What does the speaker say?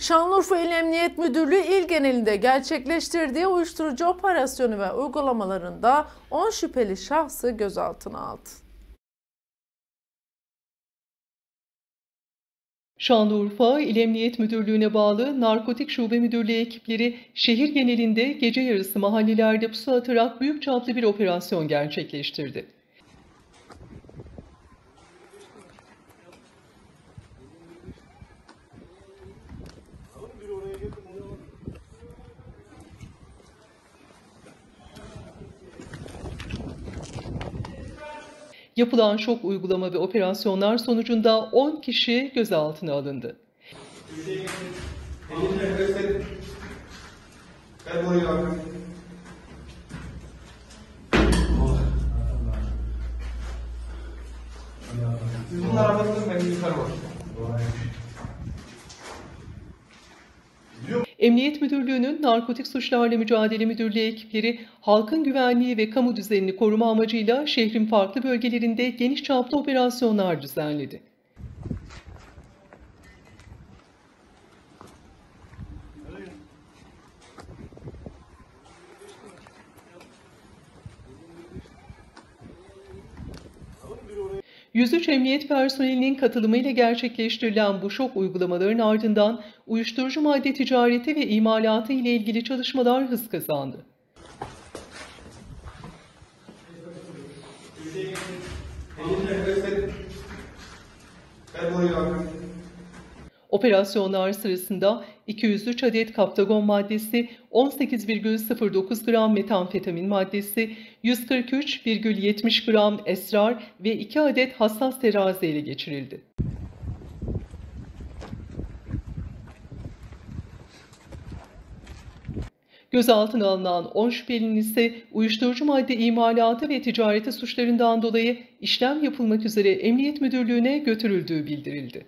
Şanlıurfa İl Emniyet Müdürlüğü il genelinde gerçekleştirdiği uyuşturucu operasyonu ve uygulamalarında 10 şüpheli şahsı gözaltına aldı. Şanlıurfa İl Emniyet Müdürlüğü'ne bağlı Narkotik Şube Müdürlüğü ekipleri şehir genelinde gece yarısı mahallelerde pusu atarak büyük çaplı bir operasyon gerçekleştirdi. Yapılan şok uygulama ve operasyonlar sonucunda 10 kişi gözaltına alındı. Bunları anlatın ben bakayım. Emniyet Müdürlüğü'nün Narkotik Suçlarla Mücadele Müdürlüğü ekipleri halkın güvenliği ve kamu düzenini koruma amacıyla şehrin farklı bölgelerinde geniş çaplı operasyonlar düzenledi. ...103 emniyet personelinin katılımıyla gerçekleştirilen bu şok uygulamaların ardından uyuşturucu madde ticareti ve imalatı ile ilgili çalışmalar hız kazandı. Operasyonlar sırasında 203 adet kaptagon maddesi, 18,09 gram metamfetamin maddesi, 143,70 gram esrar ve 2 adet hassas terazi ele geçirildi. Gözaltına alınan 10 şüphelinin ise uyuşturucu madde imalatı ve ticareti suçlarından dolayı işlem yapılmak üzere Emniyet Müdürlüğü'ne götürüldüğü bildirildi.